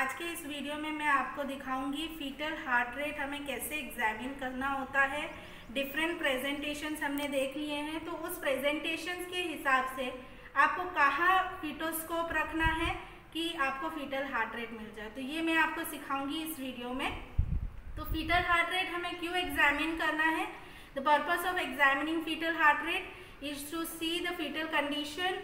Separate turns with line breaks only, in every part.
आज के इस वीडियो में मैं आपको दिखाऊँगी फीटल हार्ट रेट हमें कैसे एग्जामिन करना होता है। डिफरेंट प्रेजेंटेशंस हमने देख लिए हैं तो उस प्रेजेंटेशंस के हिसाब से आपको कहाँ फीटोस्कोप रखना है कि आपको फीटल हार्ट रेट मिल जाए। तो ये मैं आपको सिखाऊँगी इस वीडियो में। तो फीटल हार्ट रेट हमें क्यों एग्जामिन करना है? The purpose of examining fetal heart rate is to see the fetal condition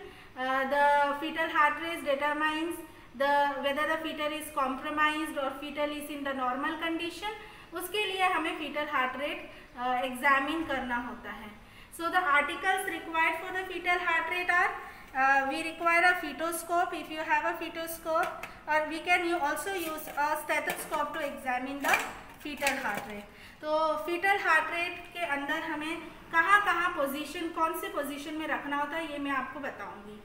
the fetal heart rate determines the whether the fetal is compromised or fetal is in the normal condition उसके लिए हमें fetal heart rate uh, करना होता है so the articles required for the fetal heart rate are uh, we require a fetoscope if you have a fetoscope or we can you also use a stethoscope to examine the fetal heart rate तो fetal heart rate के अंदर हमें कहाँ कहाँ position कौन से position में रखना होता है ये मैं आपको बताऊँगी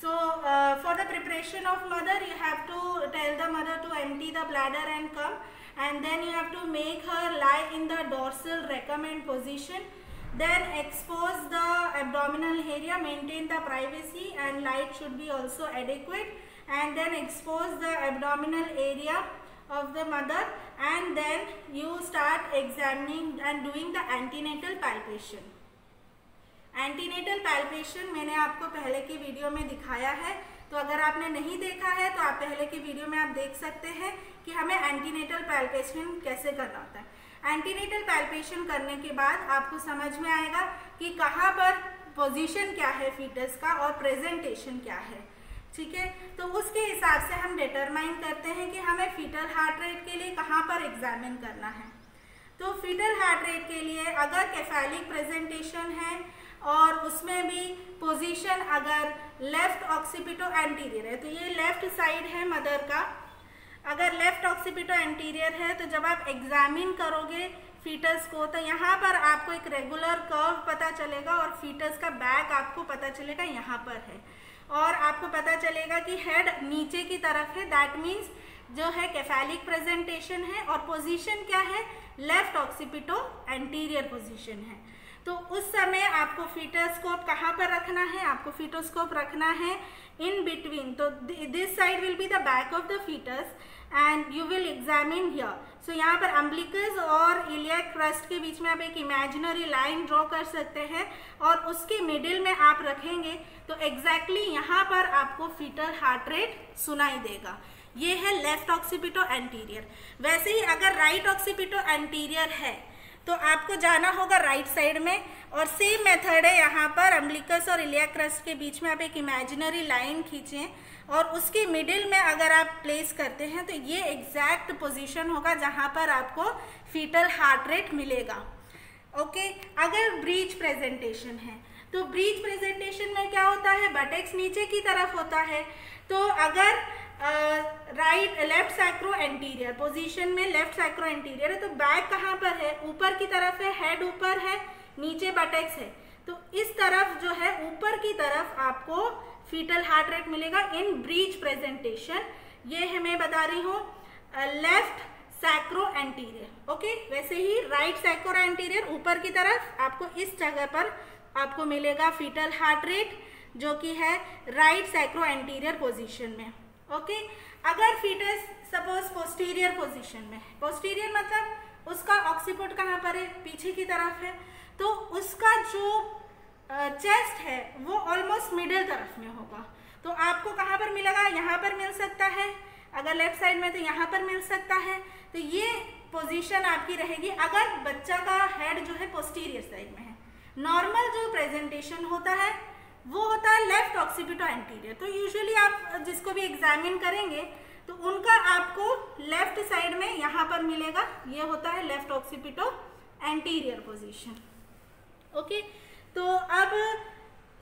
So uh, for the preparation of mother, you have to tell the mother to empty the bladder and come and then you have to make her lie in the dorsal recum position. Then expose the abdominal area, maintain the privacy and light should be also adequate and then expose the abdominal area of the mother and then you start examining and doing the antenatal palpation. Antenatal palpation मैंने आपको पहले की video में दिखाया है। तो अगर आपने नहीं देखा है तो आप पहले की वीडियो में आप देख सकते हैं कि हमें एंटीनेटल पैल्पेशन कैसे करना होता है। एंटीनेटल पैल्पेशन करने के बाद आपको समझ में आएगा कि कहाँ पर पोजीशन क्या है फीटस का और प्रेजेंटेशन क्या है। ठीक है? तो उसके हिसाब से हम डिटरमाइन करते हैं कि हमें फीटल हार्ट रेट के लिए कहाँ पर एग्जामिन करना है। तो फीटल हार्ट रेट के लिए अगर कैफेलिक प्रेजेंटेशन है और उसमें भी पोजीशन अगर लेफ़्ट ऑक्सीपिटो एंटीरियर है तो ये लेफ़्ट साइड है मदर का। अगर लेफ़्ट ऑक्सीपिटो एंटीरियर है तो जब आप एग्जामिन करोगे फीटस को तो यहाँ पर आपको एक रेगुलर कर्व पता चलेगा और फीटस का बैक आपको पता चलेगा यहाँ पर है। और आपको पता चलेगा कि हेड नीचे की तरफ़ है दैट मीन्स जो है कैफेलिक प्रेजेंटेशन है और पोजीशन क्या है? लेफ़्ट ऑक्सीपिटो एंटीरियर पोजीशन है। तो उस समय आपको फीटोस्कोप कहाँ पर रखना है? आपको फीटोस्कोप रखना है इन बिटवीन तो this side will be the back of the fetus and you will examine here so यहाँ पर अम्बलिकस और इलियक क्रस्ट के बीच में आप एक इमेजिनरी लाइन ड्रॉ कर सकते हैं और उसके मिडिल में आप रखेंगे तो एग्जैक्टली exactly यहाँ पर आपको फीटर हार्ट रेट सुनाई देगा। ये है लेफ़्ट ऑक्सीपिटो एंटीरियर वैसे ही अगर राइट ऑक्सीपिटो एंटीरियर है तो आपको जाना होगा राइट साइड में और सेम मेथड है यहाँ पर अम्बलिकस और इलिया क्रस्ट के बीच में आप एक इमेजिनरी लाइन खींचें और उसके मिडिल में अगर आप प्लेस करते हैं तो ये एग्जैक्ट पोजिशन होगा जहाँ पर आपको फीटल हार्ट रेट मिलेगा। ओके अगर ब्रीच प्रेजेंटेशन है। तो ब्रीच प्रेजेंटेशन में क्या होता है? बटेक्स नीचे की तरफ़ होता है। तो अगर right left sacro anterior position में लेफ़्ट सैक्रो एंटीरियर है तो बैक कहाँ पर है? ऊपर की तरफ़ है हेड ऊपर है, नीचे बटेक्स है। तो इस तरफ़ जो है, ऊपर की तरफ़ आपको फीटल हार्ट रेट मिलेगा इन ब्रीच प्रेजेंटेशन ये है मैं बता रही हूँ लेफ़्ट सैक्रो एंटीरियर ओके वैसे ही राइट सैक्रो एंटीरियर ऊपर की तरफ़ आपको इस जगह पर आपको मिलेगा फीटल हार्ट रेट जो कि है राइट सैक्रो एंटीरियर पोजिशन में। ओके अगर फीटस सपोज़ पोस्टीरियर पोजीशन में पोस्टीरियर मतलब उसका ऑक्सीपोर्ट कहाँ पर है? पीछे की तरफ़ है। तो उसका जो चेस्ट है, वो ऑलमोस्ट मिडिल तरफ़ में होगा। तो आपको कहाँ पर मिलेगा? यहाँ पर मिल सकता है। अगर लेफ़्ट साइड में तो यहाँ पर मिल सकता है। तो ये पोजीशन आपकी रहेगी अगर बच्चा का हेड जो है पोस्टीरियर साइड में है। नॉर्मल जो प्रेजेंटेशन होता है, वो होता है लेफ़्ट ऑक्सीपिटो एंटीरियर तो यूजुअली आप जिसको भी एग्जामिन करेंगे तो उनका आपको लेफ़्ट साइड में यहाँ पर मिलेगा। ये होता है left occipito anterior position okay तो अब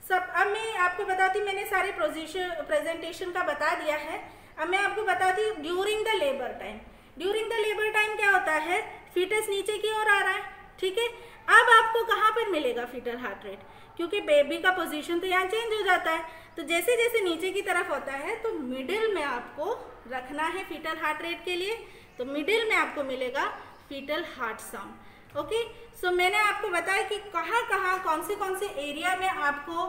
सब, अब मैं आपको बताती, मैंने सारे पोजीशन प्रेजेंटेशन का बता दिया है। अब मैं आपको बताती during the labour time during the labour time क्या होता है? फीटस नीचे की ओर आ रहा है। ठीक है? अब आपको कहाँ पर मिलेगा फीटल हार्ट रेट क्योंकि बेबी का पोजीशन तो यहाँ चेंज हो जाता है। तो जैसे जैसे नीचे की तरफ़ होता है तो मिडिल में आपको रखना है फीटल हार्ट रेट के लिए। तो मिडिल में आपको मिलेगा fetal heart sound okay so मैंने आपको बताया कि कहाँ कहाँ कौन से कौन से एरिया में आपको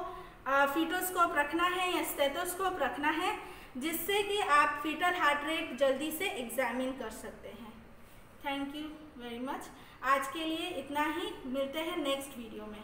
फीटोस्कोप रखना है या स्टेथोस्कोप रखना है, जिससे कि आप फीटल हार्ट रेट जल्दी से एग्जामिन कर सकते हैं। थैंक यू वेरी मच आज के लिए इतना ही। मिलते हैं नेक्स्ट वीडियो में।